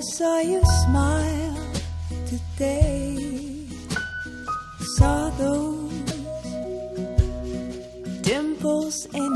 saw you smile today. Saw those dimples in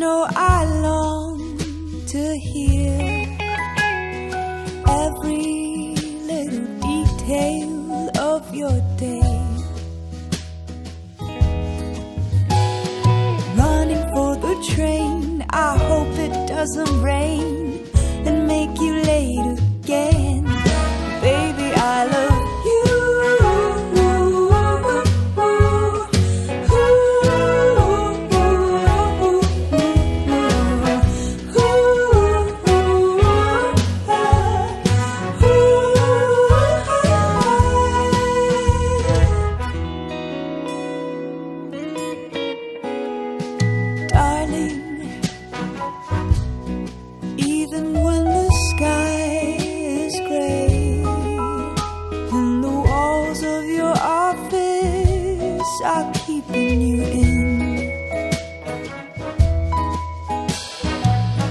know I long to hear every little detail of your day? Running for the train, I hope it doesn't rain are keeping you in,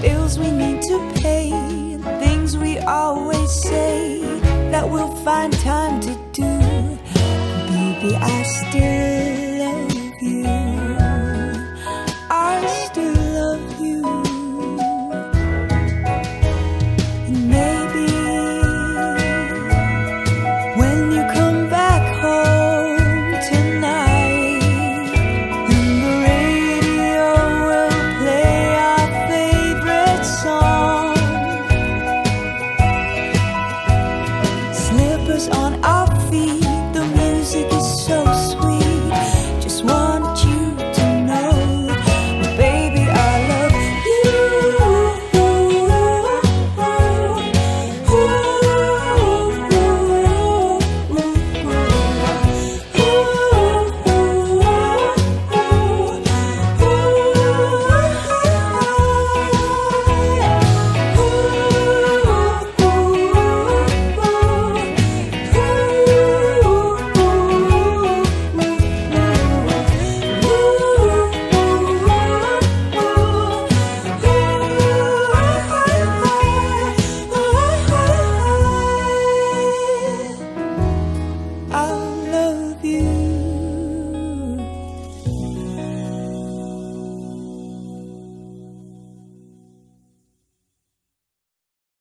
bills we need to pay, things we always say that we'll find time to do. Baby, I still